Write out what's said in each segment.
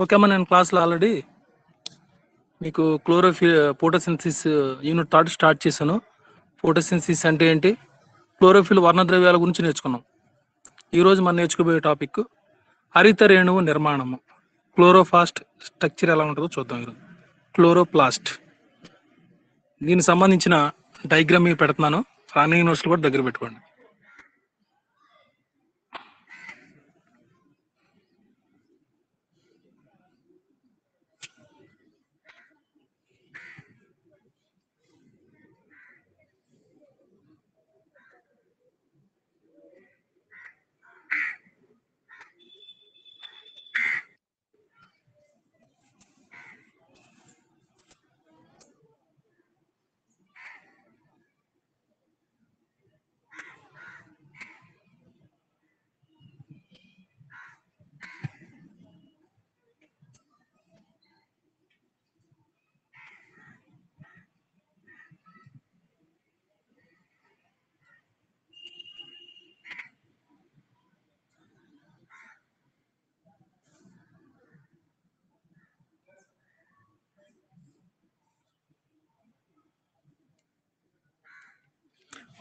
ఓకేమ్మా నేను క్లాస్లో ఆల్రెడీ మీకు క్లోరోఫి ఫోటోసిన్సిస్ యూనిట్ థర్డ్ స్టార్ట్ చేశాను. ఫోటోసిన్సిస్ అంటే ఏంటి? క్లోరోఫిల్ వర్ణద్రవ్యాల గురించి నేర్చుకున్నాం. ఈరోజు మనం నేర్చుకోబోయే టాపిక్ హరిత రేణువు నిర్మాణము. క్లోరోఫాస్ట్ స్ట్రక్చర్ ఎలా ఉంటుందో చూద్దాం ఈరోజు. క్లోరోప్లాస్ట్ దీనికి సంబంధించిన డైగ్రామ్ మీకు పెడుతున్నాను. రన్నింగ్ నోట్స్లు కూడా దగ్గర పెట్టుకోండి.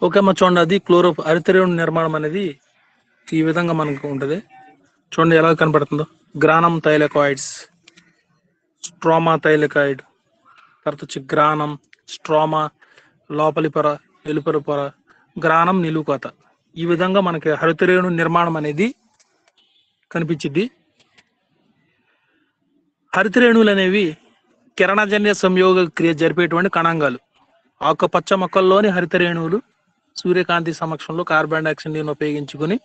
ఓకే అమ్మ చూడండి అది క్లోరో అరితరేణు నిర్మాణం అనేది ఈ విధంగా మనకు ఉంటుంది. చూడండి ఎలా కనపడుతుందో. గ్రానం థైలకాయిడ్స్ స్ట్రోమా థైలకాయిడ్ తర్వాత వచ్చి గ్రానం స్ట్రోమా లోపలి పొర వెలుపల పొర గ్రానం నిలువుకోత. ఈ విధంగా మనకి హరితరేణు నిర్మాణం అనేది కనిపించింది హరితరేణువులు అనేవి కిరణజన్య సంయోగ క్రియ జరిపేటువంటి కణాంగాలు. ఆకుపచ్చ మొక్కల్లోని హరితరేణువులు సూర్యకాంతి సమక్షంలో కార్బన్ డైఆక్సైడ్ని ఉపయోగించుకుని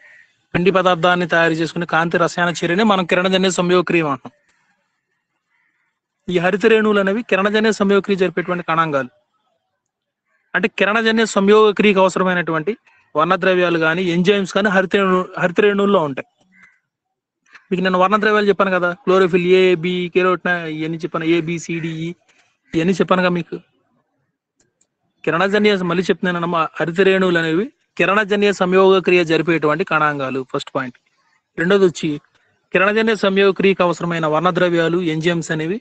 పిండి పదార్థాన్ని తయారు చేసుకుని కాంతి రసాయన చర్యని మనం కిరణజన్య సంయోగక్రియ అంటాం. ఈ హరితరేణువులు అనేవి కిరణజన్య సంయోక్రియ జరిపేటువంటి కణాంగాలు. అంటే కిరణజన్య సంయోగక్రియకు అవసరమైనటువంటి వర్ణద్రవ్యాలు కానీ ఎంజైమ్స్ కానీ హరితరేణు హరితరేణువుల్లో ఉంటాయి. మీకు నేను వర్ణద్రవ్యాలు చెప్పాను కదా క్లోరోఫిల్ ఏ బి కెరోటిన ఇవన్నీ చెప్పాను ఏబిసిడిఈ ఇవన్నీ చెప్పానుగా మీకు. కిరణజన్య మళ్ళీ చెప్తున్నానమ్మా హరితరేణువులు అనేవి కిరణజన్య సంయోగ క్రియ జరిపేటువంటి కణాంగాలు. ఫస్ట్ పాయింట్ రెండోది వచ్చి కిరణజన్య సంయోగ క్రియకు అవసరమైన వర్ణద్రవ్యాలు ఎంజిఎమ్స్ అనేవి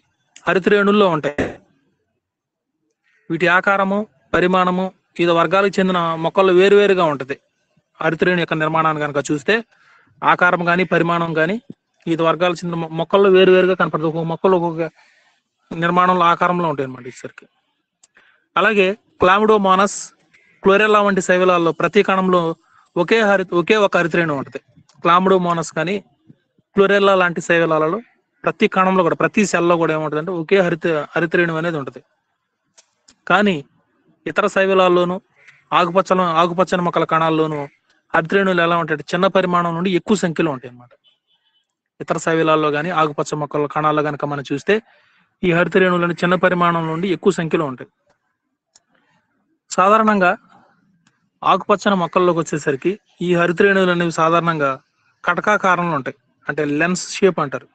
హరితరేణుల్లో ఉంటాయి. వీటి ఆకారము పరిమాణము వివిధ వర్గాలకు చెందిన మొక్కలు వేరువేరుగా ఉంటుంది. హరితరేణు యొక్క నిర్మాణాన్ని కనుక చూస్తే ఆకారం కానీ పరిమాణం కానీ వివిధ వర్గాలకు చెందిన మొక్కల్లో వేరువేరుగా కనపడుతుంది ఒక్కొక్క మొక్కలు ఒక్కొక్క నిర్మాణంలో ఆకారంలో ఉంటాయి అనమాట ఇసరికి అలాగే క్లామిడోమానస్ క్లోరెల్లా వంటి శైవలాల్లో ప్రతి కణంలో ఒకే హరి ఒకే ఒక హరితరేణు ఉంటుంది. క్లామిడోమానస్ కానీ క్లోరెల్లా లాంటి శైవలాలలో ప్రతి కణంలో కూడా ప్రతి సెల్లో కూడా ఏముంటుంది అంటే ఒకే హరిత హరితరేణు అనేది ఉంటుంది. కానీ ఇతర శైవలాల్లోనూ ఆకుపచ్చల ఆకుపచ్చని మొక్కల కణాల్లోనూ హరితరేణువులు ఎలా ఉంటాయి చిన్న పరిమాణం నుండి ఎక్కువ సంఖ్యలో ఉంటాయి అన్నమాట ఇతర శైవలాల్లో కానీ ఆకుపచ్చ మొక్కల కణాల్లో కనుక మనం చూస్తే ఈ హరితరేణువులను చిన్న పరిమాణం నుండి ఎక్కువ సంఖ్యలో ఉంటాయి. సాధారణంగా ఆకుపచ్చని మొక్కల్లోకి వచ్చేసరికి ఈ హరితరేణువులు అనేవి సాధారణంగా కటకాకారంలో ఉంటాయి. అంటే లెన్స్ షేప్ అంటారు.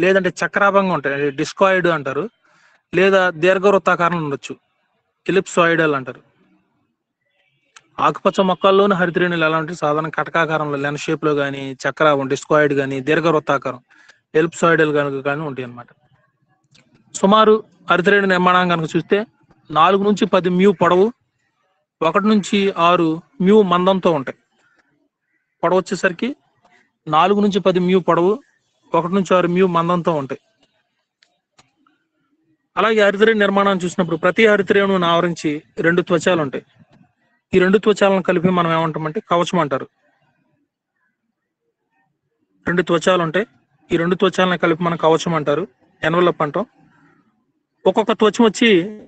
లేదంటే చక్రాభంగా ఉంటాయి. అంటే డిస్కాయిడ్ అంటారు. లేదా దీర్ఘవృత్తాకారంలో ఉండొచ్చు. ఎలిప్సాయిడల్ అంటారు. ఆకుపచ్చ మొక్కల్లోని హరితరేణులు ఎలా ఉంటాయి? సాధారణ కటకాకారంలో లెన్స్ షేప్లో కానీ చక్రాభం డిస్కాయిడ్ కానీ దీర్ఘవృత్తాకారం ఎలిప్సాయిడల్ కనుక కానీ ఉంటాయి అన్నమాట సుమారు హరితరేణు నిర్మాణం కనుక చూస్తే నాలుగు నుంచి పది మ్యూ పొడవు ఒకటి నుంచి ఆరు మ్యూ మందంతో ఉంటాయి. పొడవు వచ్చేసరికి నాలుగు నుంచి పది మ్యూ పొడవు ఒకటి నుంచి ఆరు మ్యూ మందంతో ఉంటాయి. అలాగే హరితరేణు నిర్మాణాన్ని చూసినప్పుడు ప్రతి హరితరేణువును ఆవరించి రెండు త్వచాలు ఉంటాయి. ఈ రెండు త్వచాలను కలిపి మనం ఏమంటామంటే కవచం అంటారు. రెండు త్వచాలు ఉంటాయి. ఈ రెండు త్వచాలను కలిపి మనం కవచం అంటారు. ఎన్వలప్ అంటాం. ఒక్కొక్క త్వచం వచ్చి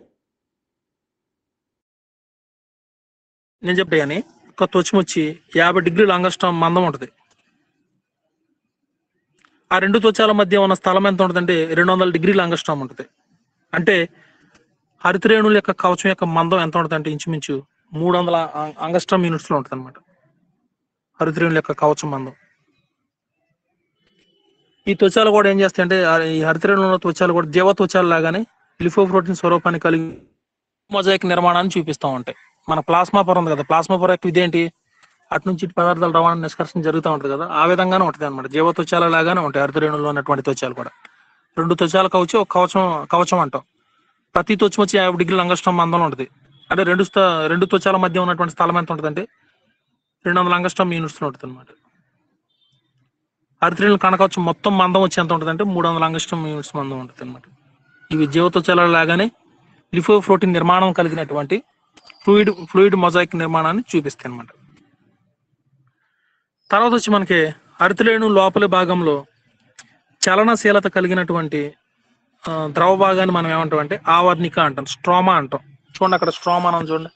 నేను చెప్పే కానీ ఒక త్వచం వచ్చి యాభై డిగ్రీల అంగస్టం మందం ఉంటుంది. ఆ రెండు త్వచాల మధ్య ఉన్న స్థలం ఎంత ఉంటుందంటే రెండు వందల డిగ్రీల అంగస్టం ఉంటుంది. అంటే హరితరేణువుల యొక్క కవచం యొక్క మందం ఎంత ఉంటుంది అంటే ఇంచుమించు మూడు వందల అం- అంగస్టం ఉంటుంది అనమాట హరితరేణుల యొక్క కవచం మందం. ఈ త్వచాలు కూడా ఏం చేస్తాయి అంటే ఈ హరితరేణుల త్వచాలు కూడా జీవ త్వచాలు లాగానే లిఫోప్రోటీన్ స్వరూపాన్ని కలిగి మొజాయిక్ నిర్మాణాన్ని చూపిస్తూ ఉంటాయి. మన ప్లాస్మా పొర ఉంది కదా ప్లాస్మా పొర యొక్క ఇదేంటి? అటు నుంచి ఇటు పదార్థాల రవాణా నిష్కర్షణ జరుగుతూ ఉంటుంది కదా ఆ విధంగానే ఉంటుంది అనమాట జీవ త్వచాల లాగానే ఉంటాయి అర్ధరేణులో ఉన్నటువంటి త్వచాలు కూడా. రెండు త్వచాల కవచి ఒక కవచం కవచం అంటాం. ప్రతి త్వచం వచ్చి యాభై డిగ్రీల అంగష్టం మందంలో ఉంటుంది. అంటే రెండు స్థ- రెండు త్వచాల మధ్య ఉన్నటువంటి స్థలం ఎంత ఉంటుంది అంటే రెండు వందల అంగష్టం యూనిట్స్ ఉంటుంది అనమాట హరిత్రేణుల కనకవచ్చు మొత్తం మందం వచ్చి ఎంత ఉంటుంది అంటే మూడు వందల అంగష్టం యూనిట్స్ మందం ఉంటుంది అనమాట ఇవి జీవత్వచాల లాగానే లిఫోప్రోటీన్ నిర్మాణం కలిగినటువంటి ఫ్లూయిడ్ ఫ్లూయిడ్ మొజాయిక్ నిర్మాణాన్ని చూపిస్తాయి అనమాట తర్వాత వచ్చి మనకి అరితిలేణు లోపలి భాగంలో చలనశీలత కలిగినటువంటి ద్రవ భాగాన్ని మనం ఏమంటాం అంటే ఆవర్ణిక అంటాం స్ట్రోమా అంటాం. చూడండి అక్కడ స్ట్రోమా అని చూడండి.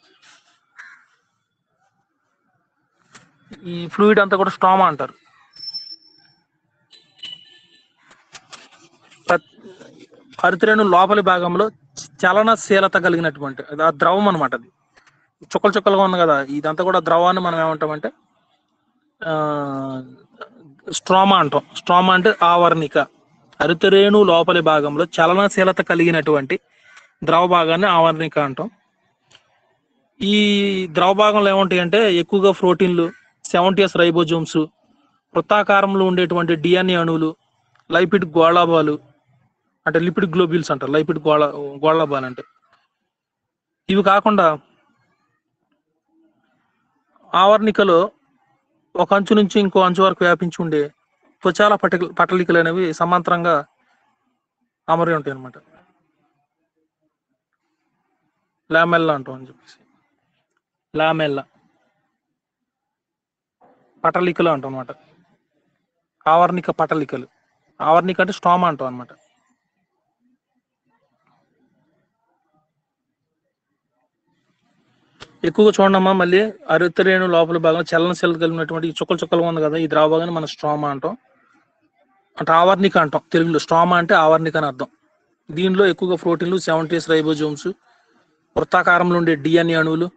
ఈ ఫ్లూయిడ్ అంతా కూడా స్ట్రోమా అంటారు. హరితరేణు లోపలి భాగంలో చలనశీలత కలిగినటువంటి అది ఆ ద్రవం అనమాట అది. చుక్కలు చుక్కలుగా ఉంది కదా. ఇదంతా కూడా ద్రవాన్ని మనం ఏమంటామంటే స్ట్రామా అంటాం. స్ట్రామా అంటే ఆవర్ణిక. హరితరేణు లోపలి భాగంలో చలనశీలత కలిగినటువంటి ద్రవ భాగాన్ని ఆవర్ణిక అంటాం. ఈ ద్రవ భాగంలో ఏముంటాయి అంటే ఎక్కువగా ప్రోటీన్లు సెవెంటీఎస్ రైబోజోమ్స్ వృత్తాకారంలో ఉండేటువంటి డిఎన్ఏ అణువులు లైపిడ్ గోళాబాలు అంటే లిపిడ్ గ్లోబ్యూల్స్ అంటారు. లైపిడ్ గోళ గోళాబాలు అంటే. ఇవి కాకుండా ఆవర్ణికలో ఒక అంచు నుంచి ఇంకో అంచు వరకు వ్యాపించి ఉండే త్వచాల పట పటలికలు అనేవి సమాంతరంగా అమరి ఉంటాయి అనమాట లామెల్లా అంటాం అని చెప్పేసి. లామెల్లా. పటలికలు అంటాం అనమాట ఆవర్ణిక పటలికలు. ఆవర్ణిక అంటే స్టోమా అంటాం అనమాట ఎక్కువగా చూడమ్మా మళ్ళీ అరితరేణు లోపల భాగంలో చలనశీలత కలిగినటువంటి చుక్కలు చుక్కలు ఉంది కదా ఈ ద్రావభాగాన్ని మనం స్ట్రామా అంటాం. అంటే ఆవర్ణిక అంటాం తెలుగులో. స్ట్రామా అంటే ఆవర్ణిక అని అర్థం. దీనిలో ఎక్కువగా ప్రోటీన్లు సెవెంటీస్ రైబోజోమ్స్ వృత్తాకారంలో ఉండే డిఎన్ఏ అణువులు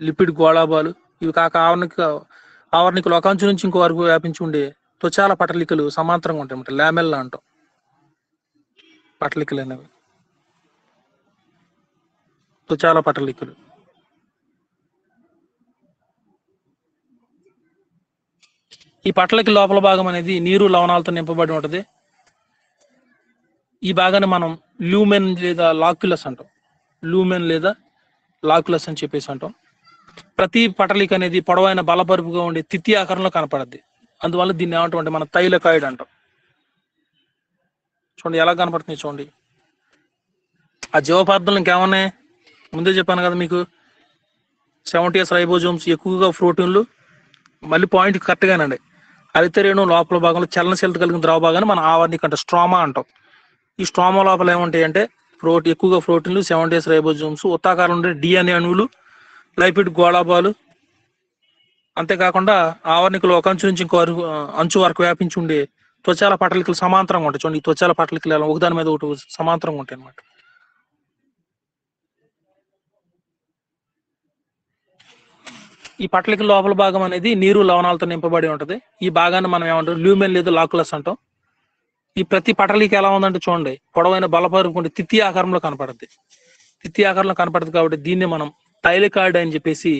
లిపిడ్ గోళాబాలు ఇవి కాక ఆవర్ణిక ఆవర్ణికలు ఒక నుంచి ఇంకో వరకు వ్యాపించి ఉండే త్వచాల పటలికలు సమాంతరంగా ఉంటాయి అన్నమాట. ల్యామెల్ అంటాం. పటలికలు అనేవి. త్వచాల పటలికలు. ఈ పట్లకి లోపల భాగం అనేది నీరు లవణాలతో నింపబడి ఉంటుంది. ఈ భాగాన్ని మనం లూమెన్ లేదా లాక్యులస్ అంటాం. లూమెన్ లేదా లాక్యులస్ అని చెప్పేసి అంటాం. ప్రతి పటలిక అనేది పొడవైన బలపరుపుగా ఉండే తిత్తి ఆకారంలో కనపడద్ది. అందువల్ల దీన్ని ఏమంటామంటే మన తైలకాయుడు అంటాం. చూడండి ఎలా కనపడుతుంది చూడండి. ఆ జీవపదార్థాలు ఇంకేమన్నాయి? ముందే చెప్పాను కదా మీకు. సెవెంటీఎస్ రైబోజోమ్స్ ఎక్కువగా ప్రోటీన్లు. మళ్ళీ పాయింట్ కరెక్ట్గానండి హరితరేణు లోపల భాగంలో చలనశీలత కలిగిన ద్రవ భాగాన్ని మనం ఆవర్ణిక అంటే స్ట్రామా అంటాం. ఈ స్ట్రామా లోపల ఏముంటాయి అంటే ప్రోటీ ఎక్కువగా ప్రోటీన్లు సెవెన్ డేస్ రైబోజోమ్స్ ఉత్తాకారం ఉండే డిఎన్ఏ అణువులు లైపిడ్ గోళాబాలు అంతేకాకుండా ఆవర్ణికలు ఒక అంచు నుంచి ఇంకో అంచు వరకు వ్యాపించి ఉండే త్వచాల పటలికలు సమాంతరంగా ఉంటాయి. చూడండి ఈ త్వచాల పటలికలు ఒకదాని మీద ఒకటి సమాంతరంగా ఉంటాయి అన్నమాట. ఈ పట్లిక లోపల భాగం అనేది నీరు లవణాలతో నింపబడి ఉంటది. ఈ భాగాన్ని మనం ఏమంటాం? ల్యూమెన్ లేదా లాకులస్ అంటాం. ఈ ప్రతి పటలిక ఎలా ఉందంటే చూడండి. పొడవైన బలపరుకుంటే తిత్తి ఆకారంలో కనపడుద్ది. తిత్తి ఆకారంలో కనపడుతుంది కాబట్టి దీన్ని మనం టైలికార్డ్ అని చెప్పేసి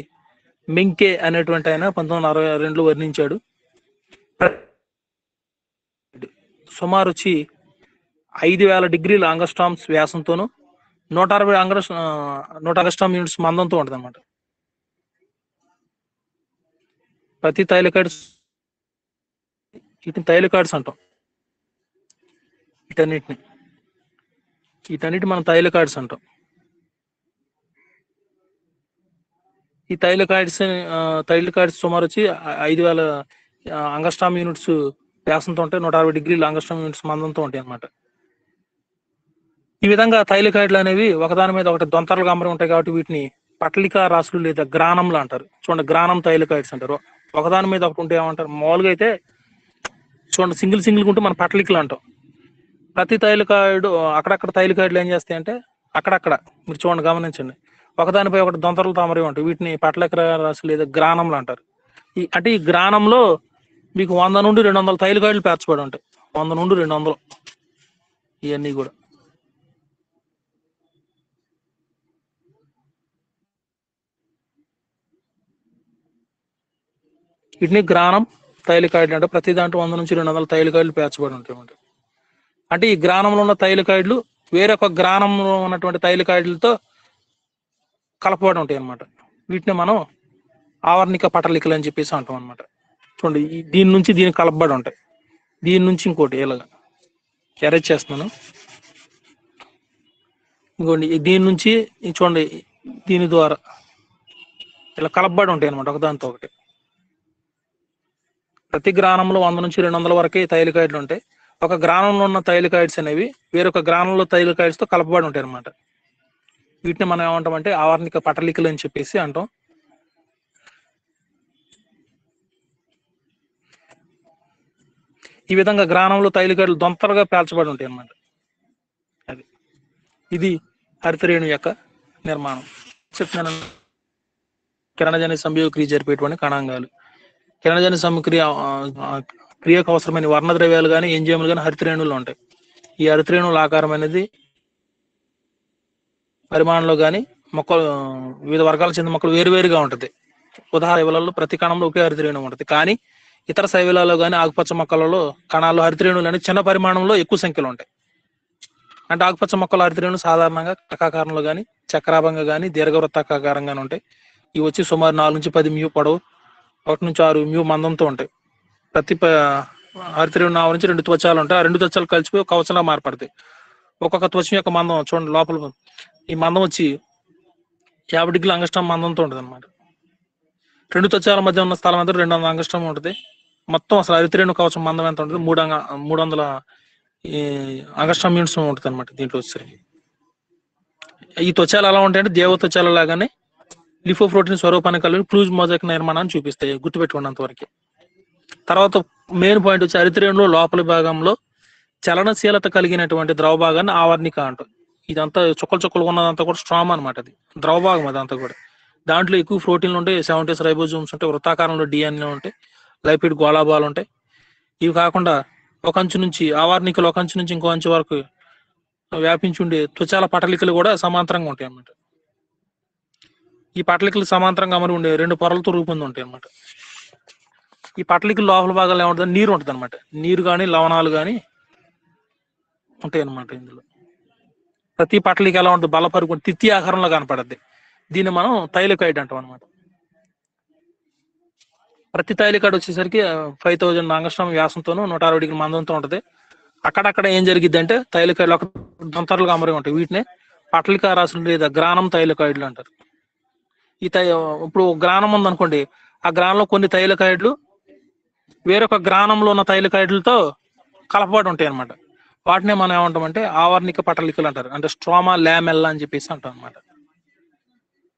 మింకే అనేటువంటి ఆయన పంతొమ్మిది వందల అరవై రెండులో వర్ణించాడు. సుమారు వచ్చి ఐదు వేల డిగ్రీల అంగస్టామ్స్ వ్యాసంతోనూ నూట అరవై అంగ నూట అంగస్టామ్ యూనిట్స్ మందంతో ఉంటుంది అనమాట ప్రతి థైలికాయిడ్స్ వీటిని థైలికాయిడ్స్ అంటాం. వీటన్నిటిని. వీటన్నిటి మనం థైలికాయిడ్స్ అంటాం. ఈ థైలికాయిడ్స్ థైలికాయిడ్స్ సుమారు వచ్చి ఐదు వేల అంగస్టామ్ యూనిట్స్ వ్యాసంతో ఉంటాయి. నూట అరవై డిగ్రీలు అంగస్టామ్ యూనిట్స్ మందంతో ఉంటాయి అన్నమాట. ఈ విధంగా థైలికాయిడ్లు అనేవి ఒకదాని మీద ఒకటి దొంతరలుగా అమరి ఉంటాయి కాబట్టి వీటిని పట్లికా రాసులు లేదా గ్రానంలు అంటారు. చూడండి గ్రానం థైలికాయిడ్స్ అంటారు. ఒకదాని మీద ఒకటి ఉంటే ఏమంటారు? మామూలుగా అయితే చూడండి సింగిల్ సింగిల్ ఉంటే మన పట్లికలు అంటాం. ప్రతి తైలకాయుడు అక్కడక్కడ తైలకాయుడులు ఏం చేస్తాయంటే అక్కడక్కడ మీరు చూడండి గమనించండి. ఒకదానిపై ఒకటి దొంతరలు తామరే ఉంటాయి వీటిని పట్లిక రాసి లేదా గ్రానంలు అంటారు. ఈ అంటే ఈ గ్రానంలో మీకు వంద నుండి రెండు వందల తైలకాయలు పేర్చబడి ఉంటాయి. వంద నుండి రెండు వందలు. ఇవన్నీ కూడా. వీటిని గ్రానం తైలికాయిడ్లు అంటే ప్రతి దాంట్లో వంద నుంచి రెండు వందల తైలికాయిడ్లు పేర్చబడి ఉంటాయి అంటే ఈ గ్రానంలో ఉన్న తైలకాయిడ్లు వేరొక గ్రానంలో ఉన్నటువంటి తైలకాయిడ్లతో కలపబడి ఉంటాయి అన్నమాట వీటిని మనం ఆవర్ణిక పటలికలు అని చెప్పేసి అంటాం అనమాట చూడండి దీని నుంచి దీని కలపబడి ఉంటాయి. దీని నుంచి ఇంకోటి ఇలాగా ఎరేజ్ చేస్తున్నాను. ఇంకోండి దీని నుంచి చూడండి దీని ద్వారా ఇలా కలపబడి ఉంటాయి అనమాట ఒకదానితో ఒకటి. ప్రతి గ్రామంలో వంద నుంచి రెండు వందల వరకే తైలికాయిడ్లు ఉంటాయి. ఒక గ్రామంలో ఉన్న తైలికాయిడ్స్ అనేవి వేరొక గ్రామంలో థైలికాయిడ్స్తో కలపబడి ఉంటాయి అనమాట వీటిని మనం ఏమంటామంటే ఆవర్ణిక పటలికలు అని చెప్పేసి అంటాం. ఈ విధంగా గ్రామంలో తైలికాయలు దొంతలుగా పేల్చబడి ఉంటాయి అన్నమాట అది. ఇది హరితరేణు యొక్క నిర్మాణం. చెప్తున్నాను. కిరణజని సంయోగ క్రియ జరిపేటువంటి కణాంగాలు. కిరణజన సమక్రియ క్రియకు అవసరమైన వర్ణ ద్రవ్యాలు కానీ ఎంజైములు కానీ హరిత్రేణువులు ఉంటాయి. ఈ హరిత్రేణువుల ఆకారం అనేది పరిమాణంలో కానీ మొక్కలు వివిధ వర్గాలకు చెందిన మొక్కలు వేరువేరుగా ఉంటుంది. ఉదాహరణ ప్రతి కణంలో ఒకే హరిత్రేణువు ఉంటుంది. కానీ ఇతర శైలాల్లో కానీ ఆకుపచ్చ మొక్కలలో కణాల్లో హరిత్రేణువులు అనేవి చిన్న పరిమాణంలో ఎక్కువ సంఖ్యలో ఉంటాయి. అంటే ఆకుపచ్చ మొక్కల హరిత్రేణులు సాధారణంగా టకాకారంలో కానీ చక్రాభంగా కానీ దీర్ఘవృత్తాకారంగానే ఉంటాయి. ఇవి వచ్చి సుమారు నాలుగు నుంచి పది మ్యూ పొడవు. ఒకటి నుంచి ఆరు మ్యూ మందంతో ఉంటాయి. ప్రతి ప- నావ నుంచి రెండు త్వచాలు ఉంటాయి. ఆ రెండు త్వచాలు కలిసిపోయి ఒక కవచంలా మారపడతాయి. ఒక్కొక్క త్వచం యొక్క మందం చూడండి లోపల. ఈ మందం వచ్చి యాభై డిగ్రీల అంగష్టం మందంతో ఉంటుంది అనమాట రెండు త్వచాల మధ్య ఉన్న స్థలం అంతా రెండు వందల అంగష్టం ఉంటుంది. మొత్తం అసలు హరితరేణు కవచం మందం ఎంత ఉంటుంది? మూడు అంగ మూడు వందల ఈ యూనిట్స్ ఉంటుంది అనమాట దీంట్లో వచ్చేసరికి. ఈ త్వచాలు ఎలా ఉంటాయంటే దేవ త్వచాల లాగానే లిఫోప్రోటీన్ స్వరూపాన్ని కలిగి క్లూజ్ మోజాక్ నిర్మాణాన్ని చూపిస్తాయి. గుర్తుపెట్టుకున్నంత వరకు. తర్వాత మెయిన్ పాయింట్ వచ్చి హరితరేణులో లోపలి భాగంలో చలనశీలత కలిగినటువంటి ద్రవ భాగాన్ని ఆవర్ణిక అంటాం ఇదంతా చుక్కలు చుక్కలు ఉన్నదంతా కూడా స్ట్రామ్ అనమాట అది. ద్రవ భాగం అదంతా కూడా. దాంట్లో ఎక్కువ ప్రోటీన్లు ఉంటాయి. సెవెంటీస్ రైబోజోమ్స్ ఉంటాయి. వృత్తాకారంలో డిఎన్ఏ ఉంటాయి. లైపిడ్ గోళాబాలు ఉంటాయి. ఇవి కాకుండా ఒక అంచు నుంచి ఆవార్నికలు ఒక అంచు నుంచి ఇంకో అంచు వరకు వ్యాపించి ఉండే త్వచాల పటలికలు కూడా సమాంతరంగా ఉంటాయి అన్నమాట. ఈ పట్లికలు సమాంతరంగా అమరి ఉండే రెండు పొరలతో రూపొంది ఉంటాయి అనమాట ఈ పట్లికలు లోపల భాగాలు ఏముంటుంది నీరు ఉంటుంది అనమాట నీరు కానీ లవణాలు కానీ ఉంటాయి అనమాట ఇందులో. ప్రతి పట్లిక ఎలా ఉంటుంది బలపరుగు తిత్తి ఆహారంలో కనపడద్ది. దీన్ని మనం తైలకాయిడ్ అంటాం అనమాట ప్రతి తైలికాడ్ వచ్చేసరికి ఫైవ్ థౌజండ్ అంగస్ట్రామ్ వ్యాసంతోనూ నూట అరవై డిగ్రీ మందంతో ఉంటుంది. అక్కడక్కడ ఏం జరిగింది అంటే తైలికాయలు ఒక దొంతరలుగా అమరి ఉంటాయి. వీటిని పట్లికా రాసులు లేదా గ్రానం తైలకాయిడ్లు అంటారు. ఈ తై ఇప్పుడు గ్రానం ఉందనుకోండి ఆ గ్రానంలో కొన్ని తైలకాయిడ్లు వేరొక గ్రానంలో ఉన్న తైలకాయిడ్లతో కలపబడి ఉంటాయి అనమాట వాటినే మనం ఏమంటామంటే ఆవర్ణిక పటలికలు అంటారు. అంటే స్ట్రామా లామెల్లా అని చెప్పేసి అంటాం అనమాట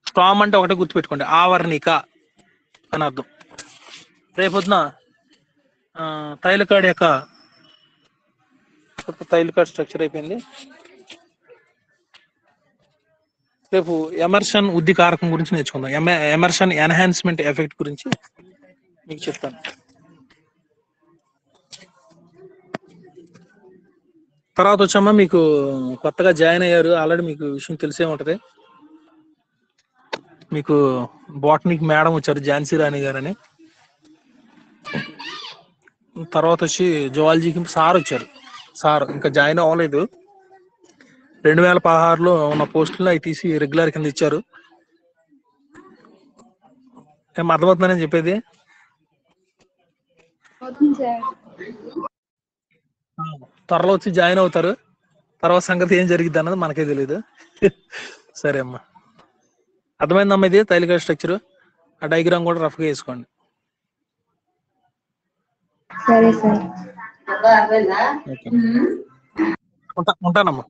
స్ట్రామ్ అంటే ఒకటే గుర్తుపెట్టుకోండి ఆవర్ణిక అని అర్థం. రేపొద్దున ఆ, తైలకాడ్ యొక్క కొత్త తైలకాడ్ స్ట్రక్చర్ అయిపోయింది. రేపు ఎమర్షన్ ఉద్దికారకం గురించి నేర్చుకుందాం. ఎమర్షన్ ఎన్హాన్స్మెంట్ ఎఫెక్ట్ గురించి మీకు చెప్తాను. తర్వాత వచ్చామా? మీకు కొత్తగా జాయిన్ అయ్యారు. ఆల్రెడీ మీకు విషయం తెలిసే ఉంటది. మీకు బాటనిక్ మేడం వచ్చారు ఝాన్సీ రాణి గారు అని తర్వాత వచ్చి జువాలజీకి సార్ వచ్చారు. సార్ ఇంకా జాయిన్ అవ్వలేదు. రెండు వేల పదహారులో ఉన్న పోస్టులు అవి తీసి రెగ్యులర్ కింద ఇచ్చారు. ఏం అర్థమవుతుందని చెప్పేది? త్వరలో వచ్చి జాయిన్ అవుతారు. తర్వాత సంగతి ఏం జరిగిద్ది అన్నది మనకే తెలియదు సరే అమ్మా. అర్థమైందమ్మా ఇది తైలిక స్ట్రక్చర్ ఆ డయాగ్రామ్ కూడా రఫ్గా వేసుకోండి. సరే సార్. ఓకే. ఉంటా ఉంటానమ్మా.